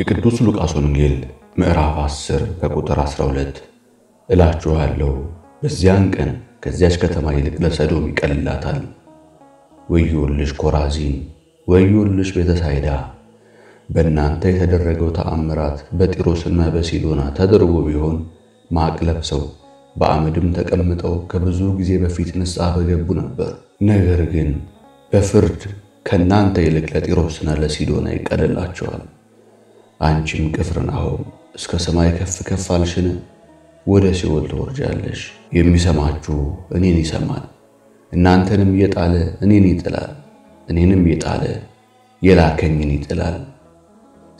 የቅዱስ ሉቃስ ወንጌል ምዕራፍ 10 ከቁጥር 12 እላችኋለሁ በዚያን ቀን ከዚያች ከተማ ይልቅ ለሰዶም ይቀልላታል። ወዮልሽ ኮራዚን! ወዮልሽ ቤተሳይዳ! በእናንተ የተደረገው ተአምራት በጢሮስና በሲዶና ተደርጎ ቢሆን ማቅ ለብሰው በአመድም ተቀምጠው ከብዙ ጊዜ በፊት ንስሐ በገቡ ነበር። ነገር ግን በፍርድ ከእናንተ ይልቅ ለጢሮስና ለሲዶና ይቀልላቸዋል። አንቺም ቅፍርናሆም እስከ ሰማይ ከፍ ከፍ አልሽን? ወደ ሲኦል ትወርጃለሽ። የሚሰማችሁ እኔን ይሰማል፣ እናንተንም የጣለ እኔን ይጥላል፣ እኔንም የጣለ የላከኝን ይጥላል።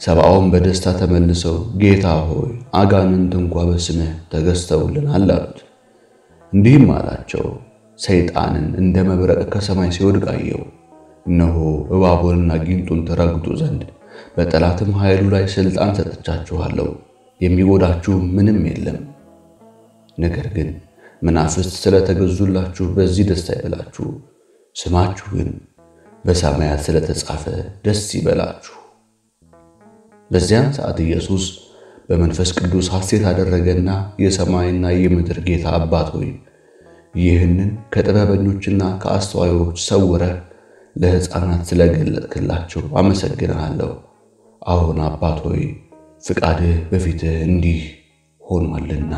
ሰብአውም በደስታ ተመልሰው ጌታ ሆይ አጋንንት እንኳ በስምህ ተገዝተውልናል አሉት። እንዲህም አላቸው፣ ሰይጣንን እንደ መብረቅ ከሰማይ ሲወድቅ አየሁ። እነሆ እባቡንና ጊንጡን ትረግጡ ዘንድ በጠላትም ኃይሉ ላይ ሥልጣን ሰጥቻችኋለሁ፣ የሚጎዳችሁ ምንም የለም። ነገር ግን መናፍስት ስለተገዙላችሁ በዚህ ደስ አይበላችሁ፣ ስማችሁ ግን በሰማያት ስለተጻፈ ደስ ይበላችሁ። በዚያን ሰዓት ኢየሱስ በመንፈስ ቅዱስ ሐሴት አደረገና የሰማይና የምድር ጌታ አባት ሆይ ይህንን ከጥበበኞችና ከአስተዋዮች ሰውረህ ለሕፃናት ስለገለጥክላቸው አመሰግንሃለሁ። አሁን አባት ሆይ ፍቃድህ በፊትህ እንዲህ ሆኗልና